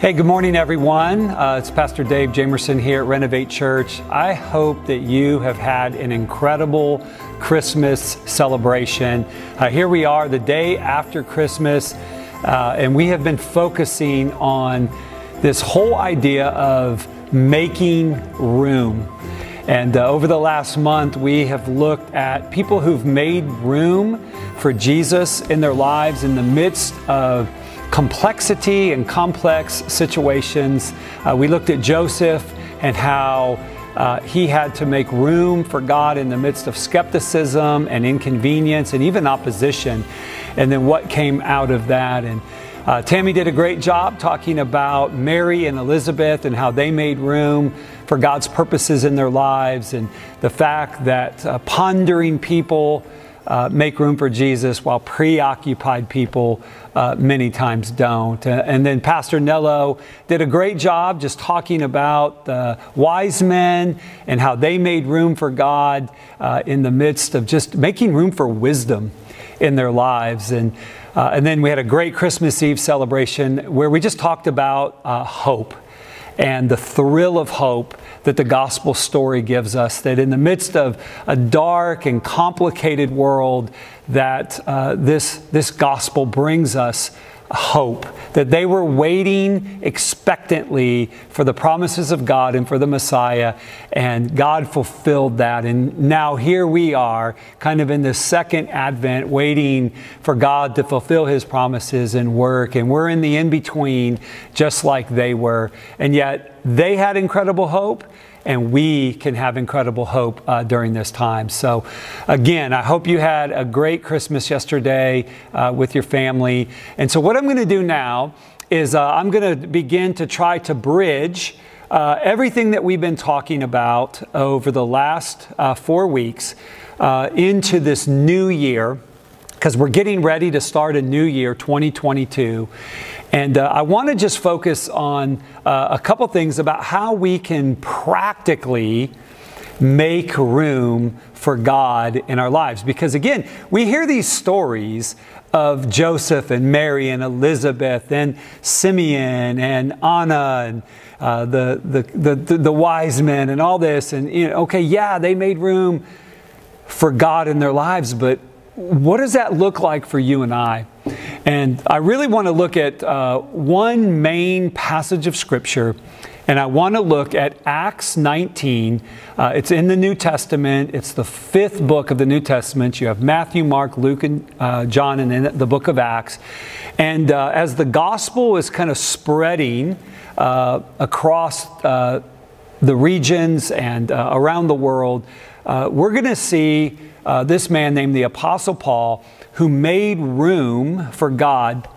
Hey, good morning, everyone. Uh, it's Pastor Dave Jamerson here at Renovate Church. I hope that you have had an incredible Christmas celebration. Uh, here we are, the day after Christmas, uh, and we have been focusing on this whole idea of making room. And uh, over the last month, we have looked at people who've made room for Jesus in their lives in the midst of complexity and complex situations. Uh, we looked at Joseph and how uh, he had to make room for God in the midst of skepticism and inconvenience and even opposition, and then what came out of that. And uh, Tammy did a great job talking about Mary and Elizabeth and how they made room for God's purposes in their lives, and the fact that uh, pondering people uh, make room for Jesus while preoccupied people uh, many times don't. Uh, and then Pastor Nello did a great job just talking about the wise men and how they made room for God uh, in the midst of just making room for wisdom in their lives. And, uh, and then we had a great Christmas Eve celebration where we just talked about uh, hope and the thrill of hope that the gospel story gives us that in the midst of a dark and complicated world that uh, this, this gospel brings us hope that they were waiting expectantly for the promises of God and for the Messiah, and God fulfilled that. And now here we are, kind of in the second advent, waiting for God to fulfill His promises and work. And we're in the in between, just like they were. And yet they had incredible hope and we can have incredible hope uh, during this time. So, again, I hope you had a great Christmas yesterday uh, with your family. And so, what I'm going to do now is uh, I'm going to begin to try to bridge. Uh, everything that we've been talking about over the last uh, four weeks uh, into this new year, because we're getting ready to start a new year, 2022. And uh, I want to just focus on uh, a couple things about how we can practically make room for God in our lives. Because again, we hear these stories of Joseph and Mary and Elizabeth and Simeon and Anna and uh, the, the, the, the, wise men and all this. And, you know, okay, yeah, they made room for God in their lives, but what does that look like for you and I? And I really want to look at uh, one main passage of Scripture, and I want to look at Acts 19. Uh, it's in the New Testament, it's the fifth book of the New Testament. You have Matthew, Mark, Luke, and uh, John, and then the book of Acts. And uh, as the gospel is kind of spreading uh, across uh, the regions and around the world, we're going to see this man named the Apostle Paul who made room for God.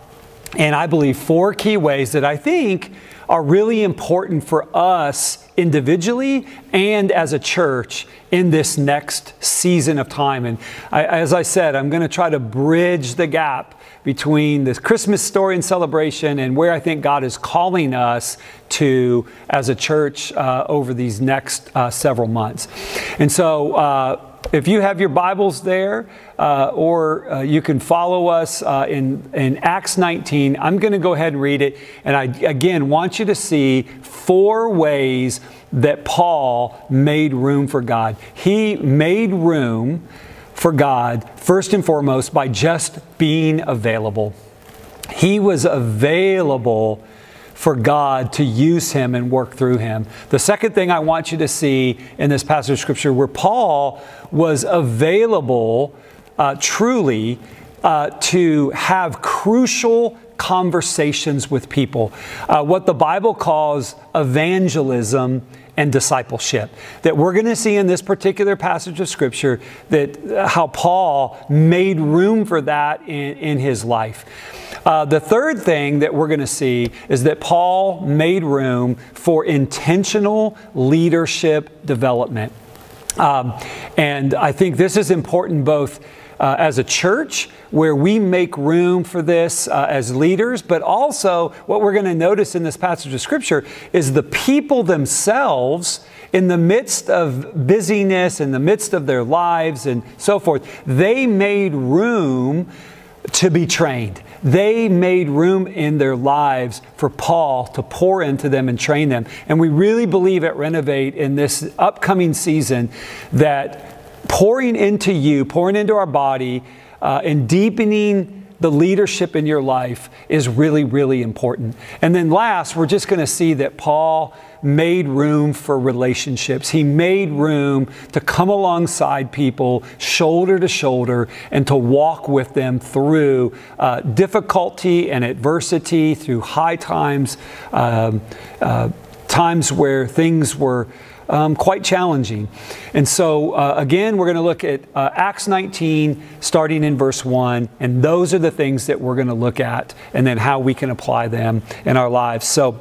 And I believe four key ways that I think are really important for us individually and as a church in this next season of time. And I, as I said, I'm going to try to bridge the gap between this Christmas story and celebration and where I think God is calling us to as a church uh, over these next uh, several months. And so, uh, if you have your Bibles there, uh, or uh, you can follow us uh, in, in Acts 19, I'm going to go ahead and read it. And I, again, want you to see four ways that Paul made room for God. He made room for God, first and foremost, by just being available. He was available for God to use him and work through him. The second thing I want you to see in this passage of scripture where Paul was available uh, truly uh, to have crucial conversations with people, uh, what the Bible calls evangelism and discipleship. That we're going to see in this particular passage of Scripture that uh, how Paul made room for that in, in his life. Uh, the third thing that we're going to see is that Paul made room for intentional leadership development. Um, and I think this is important both uh, as a church where we make room for this uh, as leaders, but also what we're going to notice in this passage of Scripture is the people themselves in the midst of busyness, in the midst of their lives and so forth, they made room to be trained. they made room in their lives for Paul to pour into them and train them. And we really believe at Renovate in this upcoming season that pouring into you, pouring into our body, uh, and deepening the leadership in your life is really, really important. And then last, we're just going to see that Paul made room for relationships. He made room to come alongside people shoulder to shoulder and to walk with them through uh, difficulty and adversity, through high times, um, uh, times where things were um, quite challenging. And so, uh, again, we're going to look at uh, Acts 19, starting in verse 1, and those are the things that we're going to look at, and then how we can apply them in our lives. So,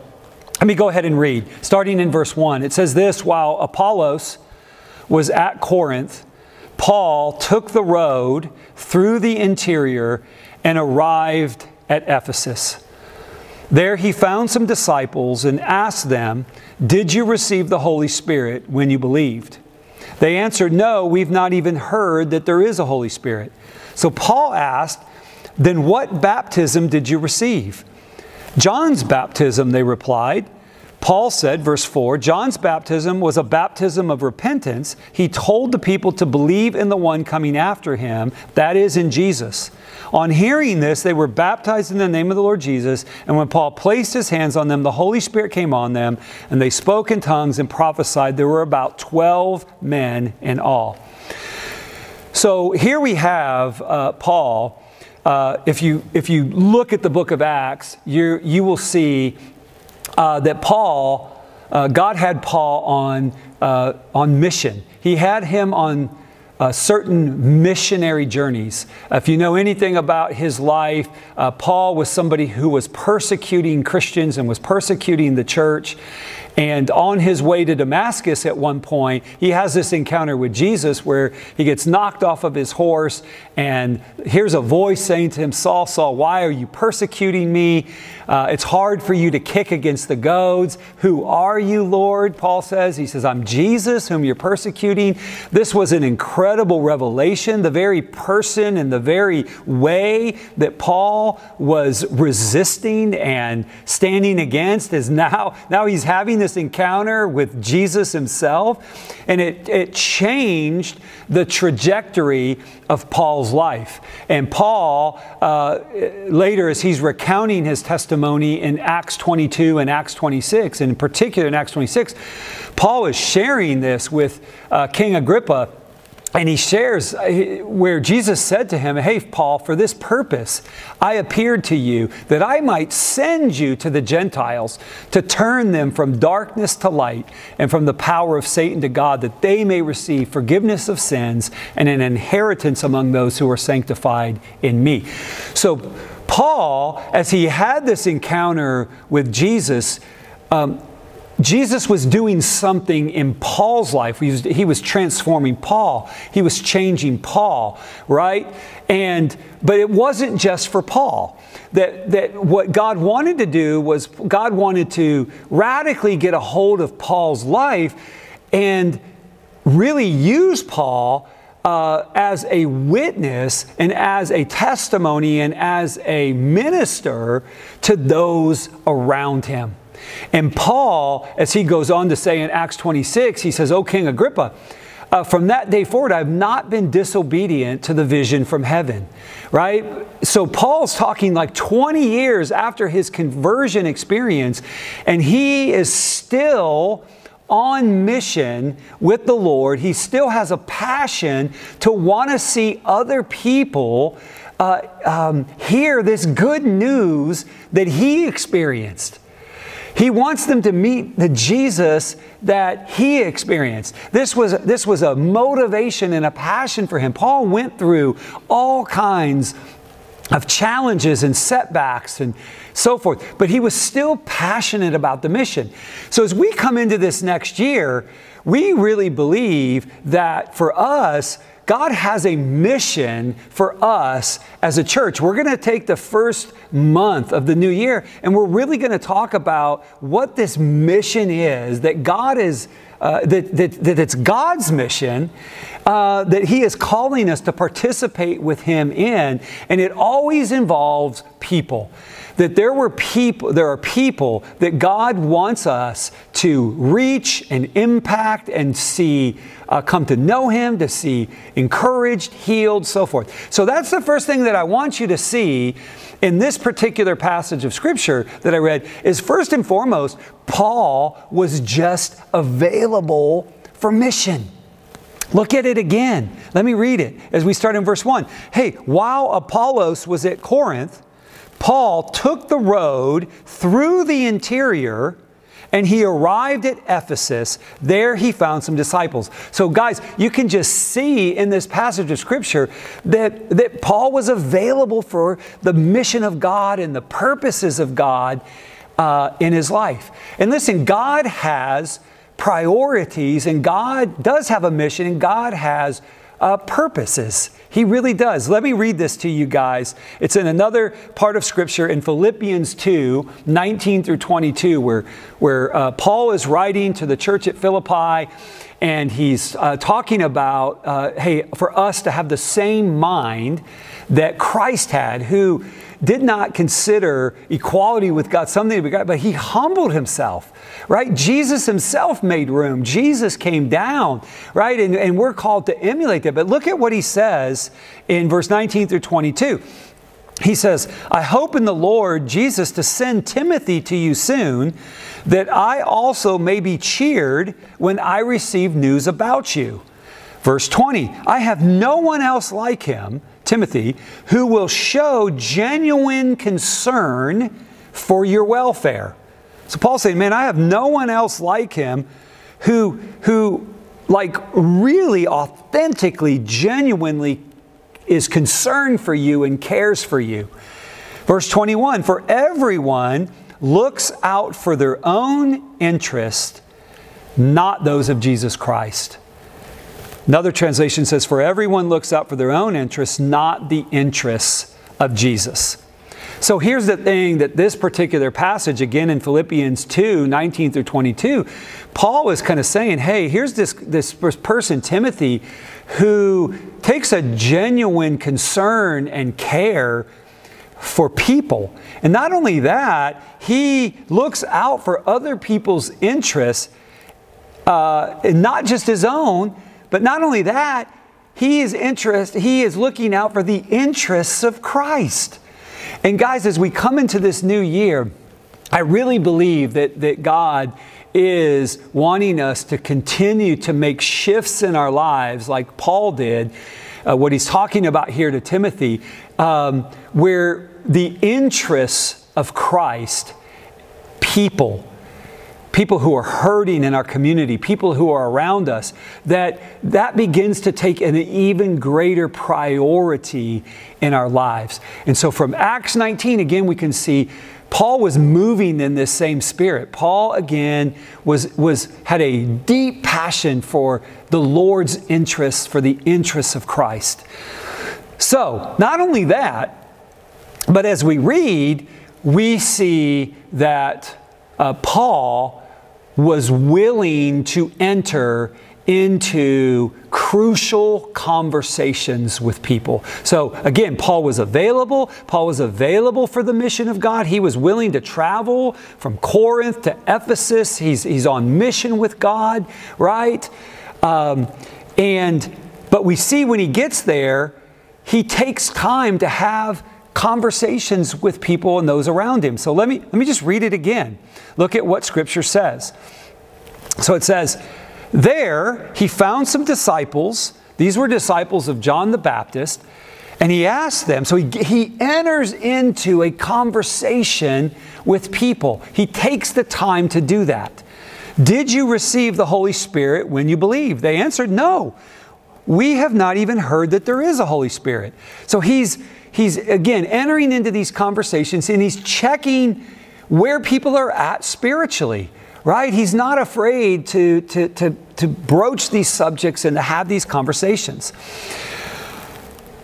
let me go ahead and read. Starting in verse 1, it says this While Apollos was at Corinth, Paul took the road through the interior and arrived at Ephesus. There he found some disciples and asked them, did you receive the Holy Spirit when you believed? They answered, No, we've not even heard that there is a Holy Spirit. So Paul asked, Then what baptism did you receive? John's baptism, they replied. Paul said, verse 4 John's baptism was a baptism of repentance. He told the people to believe in the one coming after him, that is, in Jesus. On hearing this, they were baptized in the name of the Lord Jesus. And when Paul placed his hands on them, the Holy Spirit came on them, and they spoke in tongues and prophesied. There were about 12 men in all. So here we have uh, Paul. Uh, if, you, if you look at the book of Acts, you you will see uh, that Paul, uh, God had Paul on, uh, on mission. He had him on uh, certain missionary journeys. If you know anything about his life, uh, Paul was somebody who was persecuting Christians and was persecuting the church. And on his way to Damascus at one point, he has this encounter with Jesus where he gets knocked off of his horse and here's a voice saying to him, Saul, Saul, why are you persecuting me? Uh, it's hard for you to kick against the goads. Who are you, Lord? Paul says. He says, I'm Jesus, whom you're persecuting. This was an incredible revelation. The very person and the very way that Paul was resisting and standing against is now, now he's having this encounter with Jesus himself. And it, it changed the trajectory of Paul's life. And Paul, uh, later, as he's recounting his testimony in Acts 22 and Acts 26, and in particular in Acts 26, Paul is sharing this with uh, King Agrippa and he shares uh, where Jesus said to him, Hey, Paul, for this purpose I appeared to you, that I might send you to the Gentiles to turn them from darkness to light and from the power of Satan to God, that they may receive forgiveness of sins and an inheritance among those who are sanctified in me. So, Paul, as he had this encounter with Jesus, um, Jesus was doing something in Paul's life. He was, he was, transforming Paul. He was changing Paul, right? And but it wasn't just for Paul. That that what God wanted to do was God wanted to radically get a hold of Paul's life and really use Paul uh, as a witness and as a testimony and as a minister to those around him. And Paul, as he goes on to say in Acts 26, he says, O King Agrippa, uh, from that day forward, I've not been disobedient to the vision from heaven, right? So Paul's talking like 20 years after his conversion experience, and he is still on mission with the Lord. He still has a passion to want to see other people uh, um, hear this good news that he experienced. He wants them to meet the Jesus that he experienced. This was, this was a motivation and a passion for him. Paul went through all kinds of challenges and setbacks and so forth, but he was still passionate about the mission. So as we come into this next year, we really believe that for us, God has a mission for us as a church. We're going to take the first month of the new year and we're really going to talk about what this mission is that God is uh, that, that, that it's God's mission uh, that He is calling us to participate with Him in, and it always involves people. That there were people, there are people that God wants us to reach and impact and see uh, come to know Him, to see encouraged, healed, so forth. So that's the first thing that I want you to see in this particular passage of Scripture that I read is first and foremost, Paul was just available for mission. Look at it again. Let me read it as we start in verse 1. Hey, while Apollos was at Corinth, Paul took the road through the interior and he arrived at Ephesus. There he found some disciples. So, guys, you can just see in this passage of Scripture that, that Paul was available for the mission of God and the purposes of God uh, in his life. And listen, God has priorities, and God does have a mission, and God has uh, purposes. He really does. Let me read this to you guys. It's in another part of Scripture in Philippians 2 19 through 22, where, where uh, Paul is writing to the church at Philippi and he's uh, talking about, uh, hey, for us to have the same mind that Christ had, who did not consider equality with God something to be God, but he humbled himself, right? Jesus himself made room. Jesus came down, right? And, and we're called to emulate that. But look at what he says in verse 19 through 22. He says, I hope in the Lord Jesus to send Timothy to you soon, that I also may be cheered when I receive news about you. Verse 20, I have no one else like him Timothy, who will show genuine concern for your welfare. So Paul's saying, man, I have no one else like him who, who like really authentically, genuinely is concerned for you and cares for you. Verse 21, for everyone looks out for their own interest, not those of Jesus Christ. Another translation says, For everyone looks out for their own interests, not the interests of Jesus. So here's the thing that this particular passage, again in Philippians 2 19 through 22, Paul is kind of saying, hey, here's this, this person, Timothy, who takes a genuine concern and care for people. And not only that, he looks out for other people's interests, uh, not just his own, but not only that, he is interest, he is looking out for the interests of Christ. And guys, as we come into this new year, I really believe that, that God is wanting us to continue to make shifts in our lives like Paul did, uh, what he's talking about here to Timothy, um, where the interests of Christ, people, people who are hurting in our community, people who are around us, that that begins to take an even greater priority in our lives. And so from Acts 19, again, we can see Paul was moving in this same spirit. Paul, again, was, was, had a deep passion for the Lord's interests, for the interests of Christ. So, not only that, but as we read, we see that uh, Paul was willing to enter into crucial conversations with people. So again, Paul was available. Paul was available for the mission of God. He was willing to travel from Corinth to Ephesus. He's, he's on mission with God, right? Um, and but we see when he gets there, he takes time to have conversations with people and those around him. So let me let me just read it again. Look at what scripture says. So it says, there he found some disciples. These were disciples of John the Baptist. And he asked them, so he, he enters into a conversation with people. He takes the time to do that. Did you receive the Holy Spirit when you believed? They answered, No. We have not even heard that there is a Holy Spirit. So he's, he's again entering into these conversations and he's checking where people are at spiritually right? He's not afraid to, to, to, to broach these subjects and to have these conversations.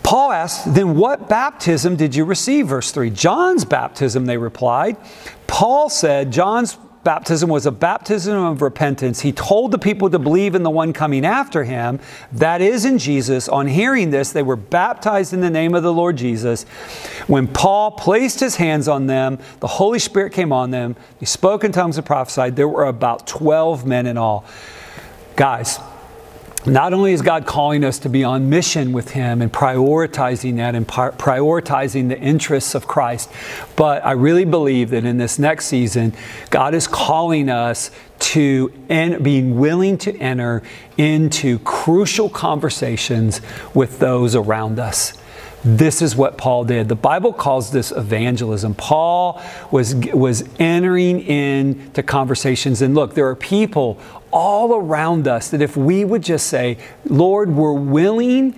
Paul asked, Then what baptism did you receive? Verse 3. John's baptism, they replied. Paul said, John's baptism was a baptism of repentance. He told the people to believe in the one coming after him, that is in Jesus. On hearing this, they were baptized in the name of the Lord Jesus. When Paul placed his hands on them, the Holy Spirit came on them. He spoke in tongues and prophesied. There were about 12 men in all. Guys, not only is God calling us to be on mission with Him and prioritizing that and prioritizing the interests of Christ, but I really believe that in this next season, God is calling us to and being willing to enter into crucial conversations with those around us. This is what Paul did. The Bible calls this evangelism. Paul was, was entering into conversations. And look, there are people all around us that if we would just say, Lord, we're willing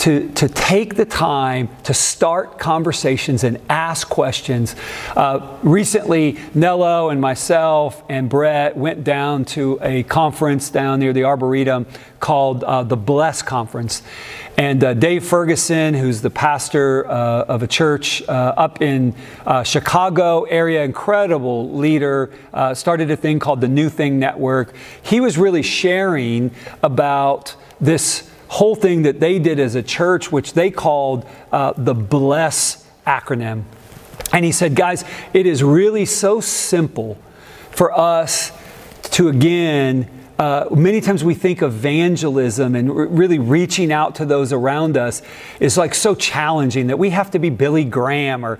to, to take the time to start conversations and ask questions. Uh, recently, Nello and myself and Brett went down to a conference down near the Arboretum called uh, the Bless Conference. And uh, Dave Ferguson, who's the pastor uh, of a church uh, up in uh, Chicago area, incredible leader, started a thing called the New Thing Network. He was really sharing about this whole thing that they did as a church, which they called uh, the BLESS acronym. And he said, guys, it is really so simple for us to again, uh, many times we think evangelism and really reaching out to those around us is like so challenging that we have to be Billy Graham or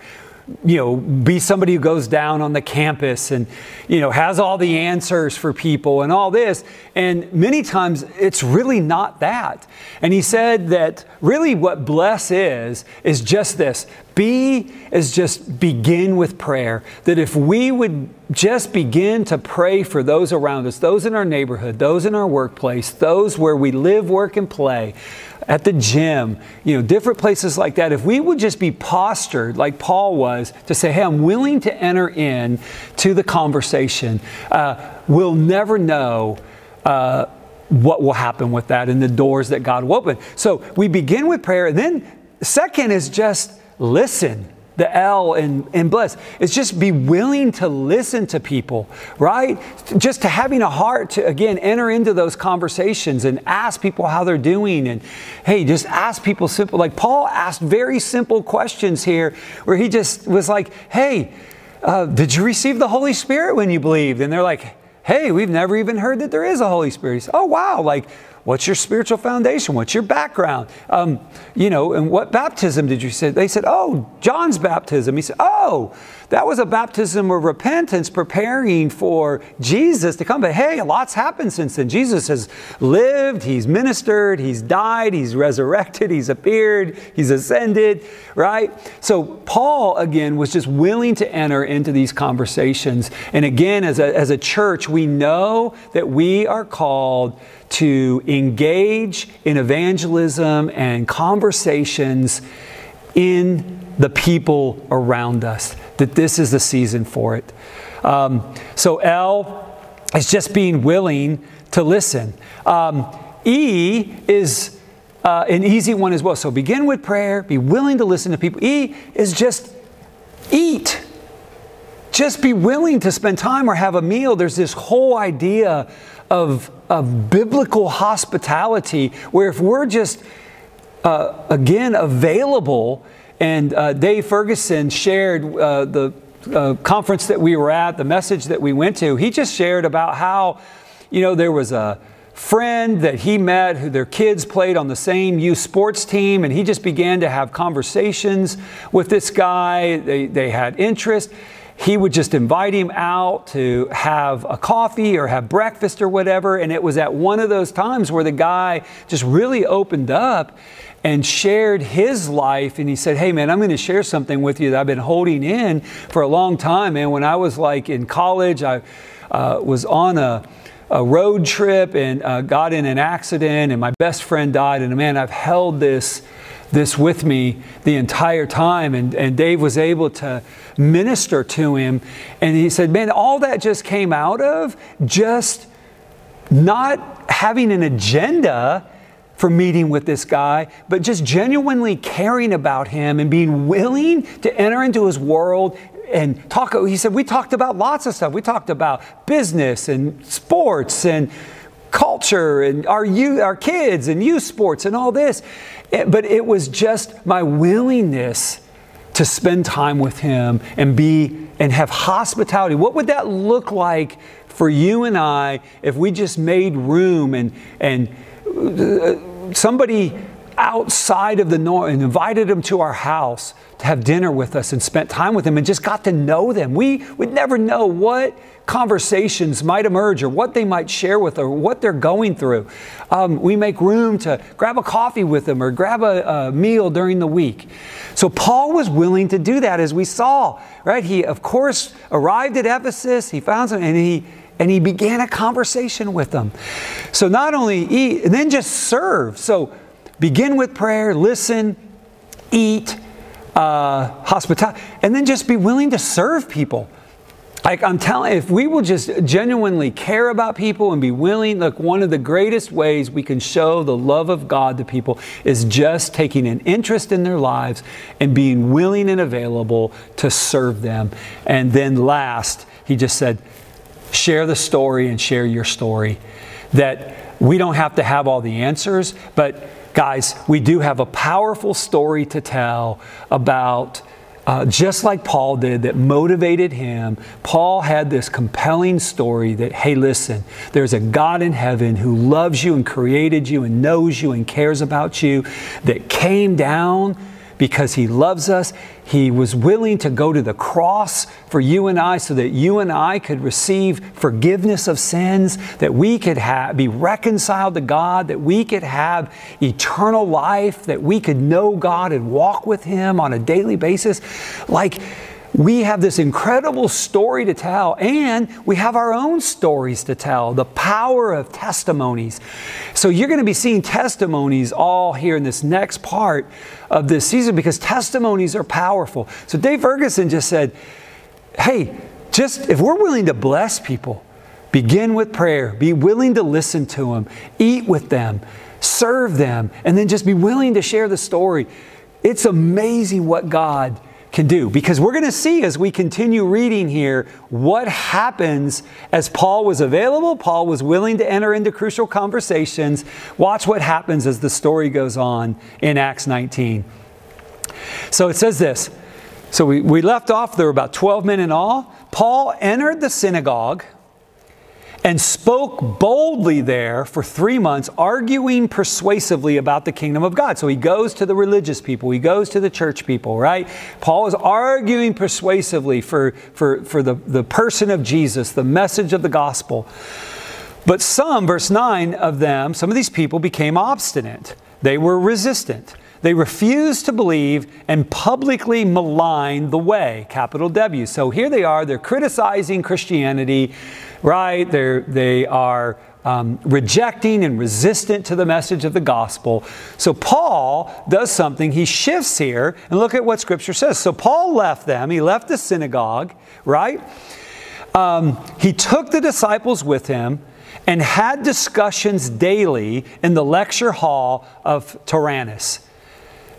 you know, be somebody who goes down on the campus and, you know, has all the answers for people and all this. And many times it's really not that. And he said that really what bless is, is just this. Be is just begin with prayer. That if we would just begin to pray for those around us, those in our neighborhood, those in our workplace, those where we live, work, and play, at the gym, you know, different places like that, if we would just be postured like Paul was to say, hey, I'm willing to enter in to the conversation, uh, we'll never know uh, what will happen with that and the doors that God will open. So we begin with prayer. And then second is just listen the L in, in bless. It's just be willing to listen to people, right? Just to having a heart to, again, enter into those conversations and ask people how they're doing. And hey, just ask people simple, like Paul asked very simple questions here where he just was like, hey, uh, did you receive the Holy Spirit when you believed? And they're like, hey, we've never even heard that there is a Holy Spirit. Said, oh, wow, like, What's your spiritual foundation? What's your background? Um, you know, and what baptism did you say? They said, Oh, John's baptism. He said, Oh, that was a baptism of repentance preparing for Jesus to come. But hey, a lot's happened since then. Jesus has lived, he's ministered, he's died, he's resurrected, he's appeared, he's ascended, right? So Paul, again, was just willing to enter into these conversations. And again, as a, as a church, we know that we are called to engage in evangelism and conversations in the people around us, that this is the season for it. Um, so, L is just being willing to listen. Um, e is uh, an easy one as well. So, begin with prayer, be willing to listen to people. E is just eat. Just be willing to spend time or have a meal. There's this whole idea of, of biblical hospitality where if we're just, uh, again, available, and uh, Dave Ferguson shared uh, the uh, conference that we were at, the message that we went to, he just shared about how, you know, there was a friend that he met who their kids played on the same youth sports team and he just began to have conversations with this guy they, they had interest he would just invite him out to have a coffee or have breakfast or whatever. And it was at one of those times where the guy just really opened up and shared his life. And he said, Hey, man, I'm going to share something with you that I've been holding in for a long time. And when I was like in college, I uh, was on a a road trip and uh, got in an accident and my best friend died and man i've held this this with me the entire time. And, and Dave was able to minister to him. And he said, Man, all that just came out of just not having an agenda for meeting with this guy, but just genuinely caring about him and being willing to enter into his world and talk. He said, we talked about lots of stuff. We talked about business and sports and culture and our youth, our kids and youth sports and all this. But it was just my willingness to spend time with him and be and have hospitality. What would that look like for you and I if we just made room and and uh, somebody outside of the norm and invited them to our house to have dinner with us and spent time with them and just got to know them. We would never know what conversations might emerge or what they might share with or what they're going through. Um, we make room to grab a coffee with them or grab a, a meal during the week. So Paul was willing to do that as we saw, right? He, of course, arrived at Ephesus, he found them, and he and he began a conversation with them. So not only eat, and then just serve. So begin with prayer, listen, eat, uh, hospitality, and then just be willing to serve people. Like I'm telling, if we will just genuinely care about people and be willing, look, one of the greatest ways we can show the love of God to people is just taking an interest in their lives and being willing and available to serve them. And then last, he just said, share the story and share your story. That we don't have to have all the answers, but Guys, we do have a powerful story to tell about uh, just like Paul did, that motivated him. Paul had this compelling story that, hey, listen, there's a God in heaven who loves you and created you and knows you and cares about you, that came down because He loves us. He was willing to go to the cross for you and I so that you and I could receive forgiveness of sins, that we could have, be reconciled to God, that we could have eternal life, that we could know God and walk with Him on a daily basis. Like, we have this incredible story to tell, and we have our own stories to tell. The power of testimonies. So, you're going to be seeing testimonies all here in this next part of this season because testimonies are powerful. So, Dave Ferguson just said, Hey, just if we're willing to bless people, begin with prayer, be willing to listen to them, eat with them, serve them, and then just be willing to share the story. It's amazing what God can do. Because we're going to see as we continue reading here what happens as Paul was available, Paul was willing to enter into crucial conversations. Watch what happens as the story goes on in Acts 19. So it says this. So we, we left off, there were about 12 men in all. Paul entered the synagogue and spoke boldly there for three months, arguing persuasively about the kingdom of God. So he goes to the religious people, he goes to the church people, right? Paul is arguing persuasively for, for, for the, the person of Jesus, the message of the gospel. But some, verse 9 of them, some of these people became obstinate. They were resistant. They refused to believe and publicly maligned the way, capital W. So here they are, they're criticizing Christianity right? They're, they are um, rejecting and resistant to the message of the gospel. So Paul does something. He shifts here, and look at what Scripture says. So Paul left them, he left the synagogue, right? Um, he took the disciples with him and had discussions daily in the lecture hall of Tyrannus.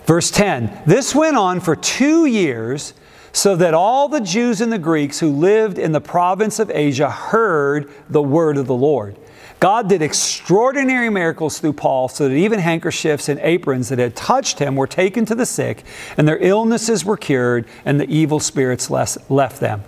Verse 10 This went on for two years so that all the Jews and the Greeks who lived in the province of Asia heard the word of the Lord. God did extraordinary miracles through Paul so that even handkerchiefs and aprons that had touched him were taken to the sick, and their illnesses were cured, and the evil spirits left them.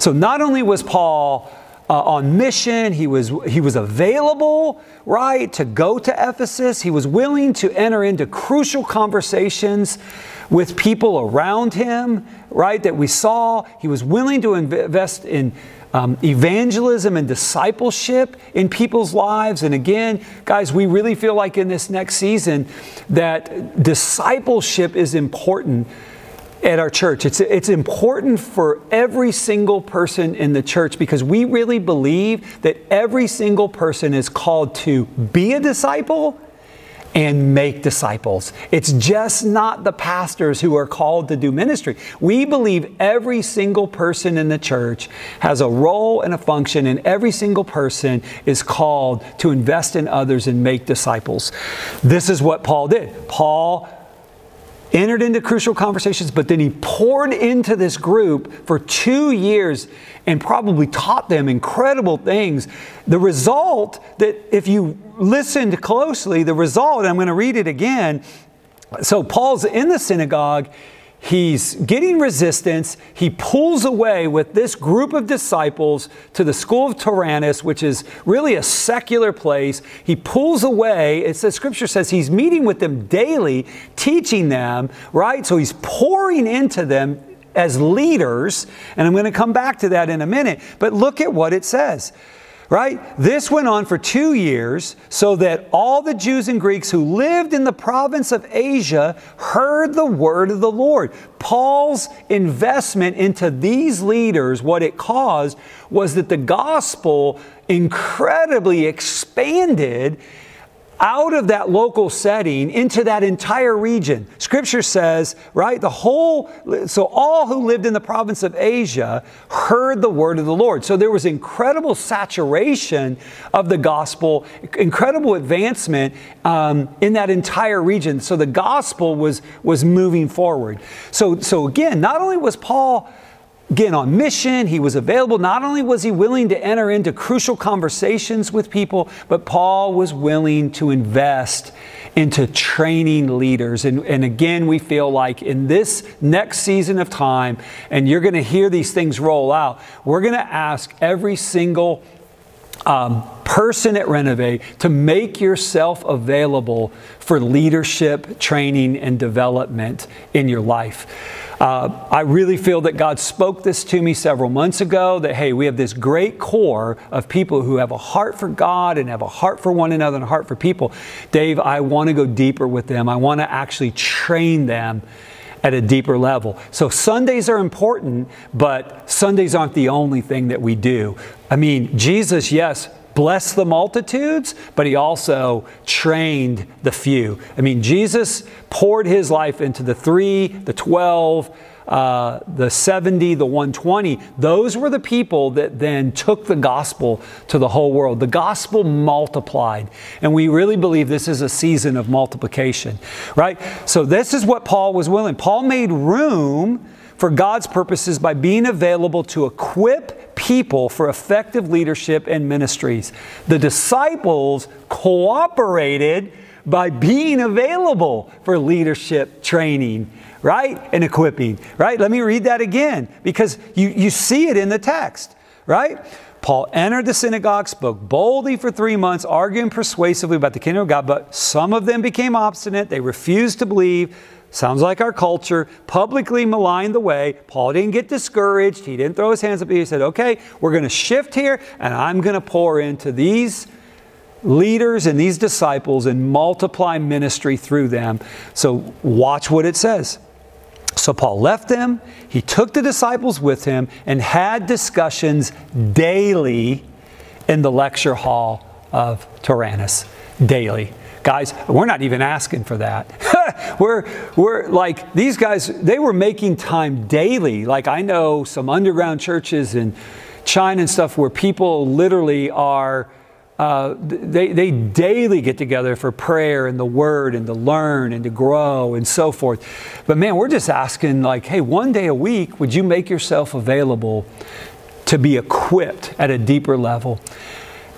So not only was Paul uh, on mission. He was, he was available, right, to go to Ephesus. He was willing to enter into crucial conversations with people around him, right, that we saw. He was willing to invest in um, evangelism and discipleship in people's lives. And again, guys, we really feel like in this next season that discipleship is important at our church. It's, it's important for every single person in the church because we really believe that every single person is called to be a disciple and make disciples. It's just not the pastors who are called to do ministry. We believe every single person in the church has a role and a function, and every single person is called to invest in others and make disciples. This is what Paul did. Paul entered into crucial conversations, but then he poured into this group for two years and probably taught them incredible things. The result that, if you listened closely, the result, I'm going to read it again. So, Paul's in the synagogue. He's getting resistance. He pulls away with this group of disciples to the school of Tyrannus, which is really a secular place. He pulls away. It says, Scripture says he's meeting with them daily, teaching them, right? So he's pouring into them as leaders. And I'm going to come back to that in a minute. But look at what it says right? This went on for two years so that all the Jews and Greeks who lived in the province of Asia heard the word of the Lord. Paul's investment into these leaders, what it caused was that the gospel incredibly expanded out of that local setting into that entire region. Scripture says, right, the whole, so all who lived in the province of Asia heard the word of the Lord. So there was incredible saturation of the gospel, incredible advancement um, in that entire region. So the gospel was, was moving forward. So, so again, not only was Paul again on mission. He was available. Not only was he willing to enter into crucial conversations with people but paul was willing to invest into training leaders. And, and again we feel like in this next season of time and you're going to hear these things roll out we're going to ask every single um, person at Renovate to make yourself available for leadership, training, and development in your life. Uh, I really feel that God spoke this to me several months ago that, hey, we have this great core of people who have a heart for God and have a heart for one another and a heart for people. Dave, I want to go deeper with them. I want to actually train them at a deeper level. So Sundays are important, but Sundays aren't the only thing that we do. I mean, Jesus, yes, blessed the multitudes, but he also trained the few. I mean, Jesus poured his life into the three, the 12, uh, the 70, the 120. Those were the people that then took the gospel to the whole world. The gospel multiplied. And we really believe this is a season of multiplication, right? So, this is what Paul was willing. Paul made room for God's purposes by being available to equip people for effective leadership and ministries. The disciples cooperated by being available for leadership training, right? And equipping, right? Let me read that again because you, you see it in the text, right? Paul entered the synagogue, spoke boldly for three months, arguing persuasively about the kingdom of God, but some of them became obstinate. They refused to believe. Sounds like our culture, publicly maligned the way. Paul didn't get discouraged. He didn't throw his hands up. He said, okay, we're going to shift here, and I'm going to pour into these leaders and these disciples and multiply ministry through them. So watch what it says. So Paul left them, he took the disciples with him, and had discussions daily in the lecture hall of Tyrannus. Daily. Guys, we're not even asking for that. we're, we're like, these guys, they were making time daily. Like, I know some underground churches in China and stuff where people literally are. Uh, they, they daily get together for prayer and the word and to learn and to grow and so forth. But man, we're just asking, like, hey, one day a week, would you make yourself available to be equipped at a deeper level?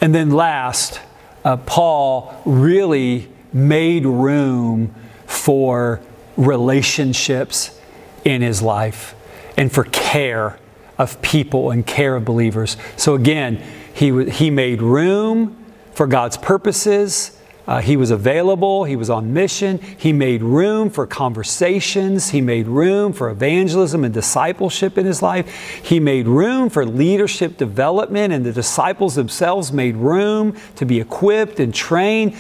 And then last, uh, Paul really made room for relationships in his life and for care of people and care of believers. So again, he, he made room for God's purposes uh, he was available, he was on mission, he made room for conversations, he made room for evangelism and discipleship in his life, he made room for leadership development, and the disciples themselves made room to be equipped and trained.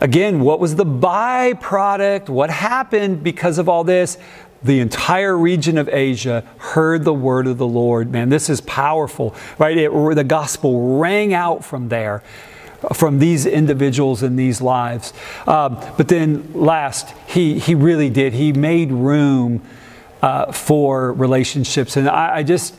Again, what was the byproduct? What happened because of all this? the entire region of Asia heard the word of the Lord. Man, this is powerful, right? It, the gospel rang out from there from these individuals in these lives. Um, but then last, he, he really did. He made room uh, for relationships. And I, I, just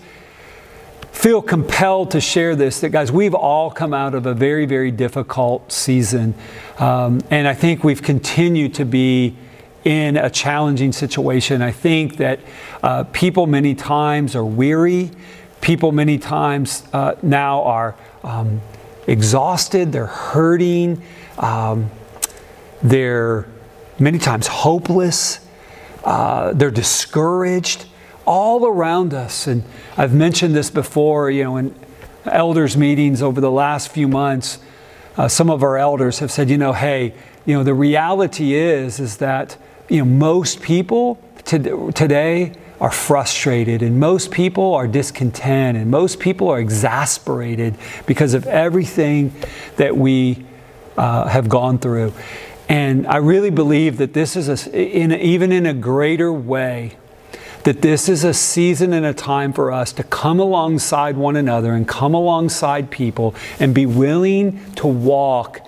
feel compelled to share this that, guys, we've all come out of a very, very difficult season. Um, and I think we've continued to be in a challenging situation. I think that uh, people many times are weary. People many times uh, now are um, exhausted, they're hurting, um, they're many times hopeless, uh, they're discouraged all around us. And I've mentioned this before, you know, in elders' meetings over the last few months. Uh, some of our elders have said, you know, hey, you know, the reality is, is that, you know, most people to, today are frustrated and most people are discontent and most people are exasperated because of everything that we uh, have gone through. And I really believe that this is, a, in, even in a greater way, that this is a season and a time for us to come alongside one another and come alongside people and be willing to walk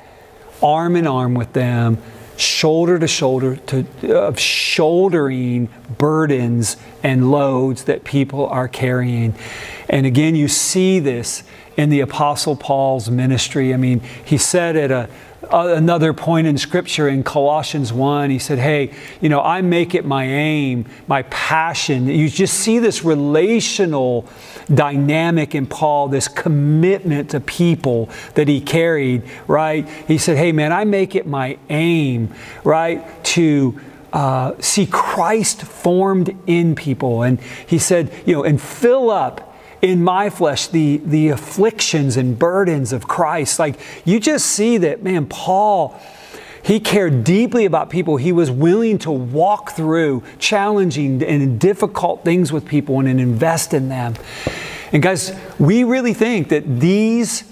arm in arm with them, shoulder to shoulder, to, of shouldering burdens and loads that people are carrying. And again, you see this in the Apostle Paul's ministry. I mean, he said at a another point in scripture in Colossians 1, he said, Hey, you know, I make it my aim, my passion. You just see this relational dynamic in Paul, this commitment to people that he carried, right? He said, Hey, man, I make it my aim, right, to. Uh, see Christ formed in people. And he said, you know, and fill up in my flesh the, the afflictions and burdens of Christ. Like you just see that, man, Paul, he cared deeply about people. He was willing to walk through challenging and difficult things with people and invest in them. And guys, we really think that these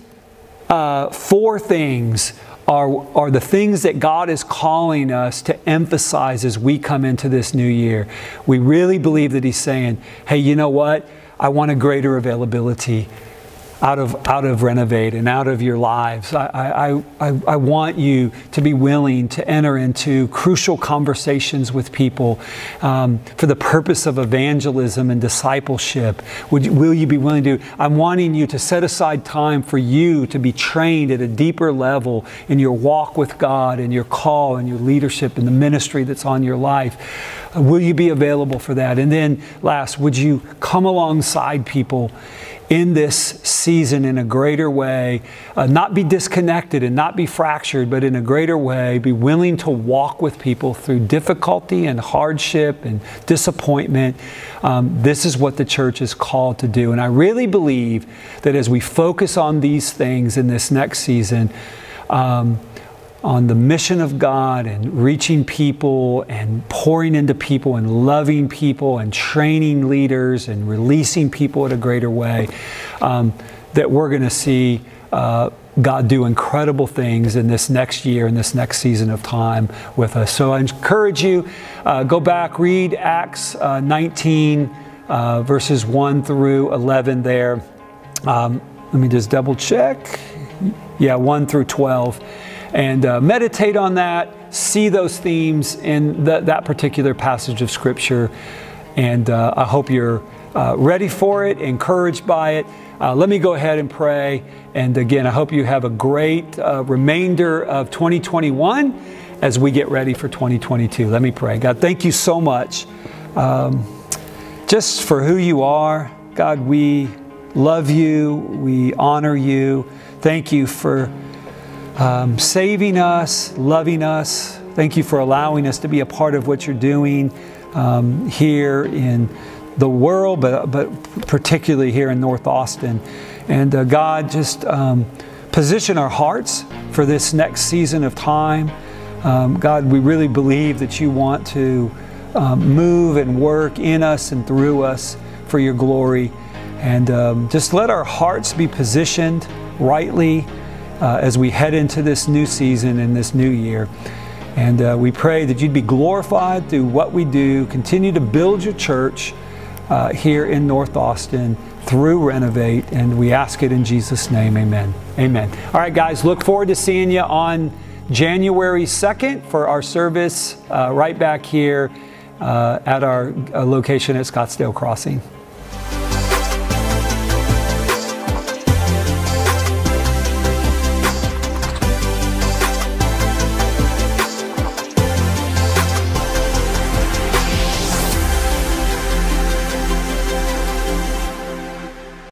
uh, four things are, are the things that God is calling us to emphasize as we come into this new year. We really believe that He's saying, hey, you know what? I want a greater availability out of, out of Renovate and out of your lives. I, I, I, I want you to be willing to enter into crucial conversations with people um, for the purpose of evangelism and discipleship. Would, will you be willing to? I'm wanting you to set aside time for you to be trained at a deeper level in your walk with God and your call and your leadership and the ministry that's on your life. Will you be available for that? And then, last, would you come alongside people? In this season in a greater way, uh, not be disconnected and not be fractured, but in a greater way, be willing to walk with people through difficulty and hardship and disappointment. Um, this is what the church is called to do. And I really believe that as we focus on these things in this next season, um, on the mission of God and reaching people and pouring into people and loving people and training leaders and releasing people in a greater way, um, that we're going to see uh, God do incredible things in this next year, in this next season of time with us. So I encourage you, uh, go back, read Acts uh, 19, uh, verses 1 through 11 there. Um, let me just double check. Yeah, 1 through 12 and uh, meditate on that, see those themes in that particular passage of Scripture. And uh, I hope you're uh, ready for it, encouraged by it. Uh, let me go ahead and pray. And again, I hope you have a great uh, remainder of 2021 as we get ready for 2022. Let me pray. God, thank you so much um, just for who you are. God, we love you, we honor you. Thank you for um, saving us, loving us. Thank you for allowing us to be a part of what you're doing um, here in the world, but, but particularly here in North Austin. And uh, God, just um, position our hearts for this next season of time. Um, God, we really believe that you want to um, move and work in us and through us for your glory. And um, just let our hearts be positioned rightly uh, as we head into this new season and this new year. And uh, we pray that you'd be glorified through what we do. Continue to build your church uh, here in North Austin through Renovate. And we ask it in Jesus' name. Amen. Amen. All right, guys, look forward to seeing you on January 2nd for our service uh, right back here uh, at our uh, location at Scottsdale Crossing.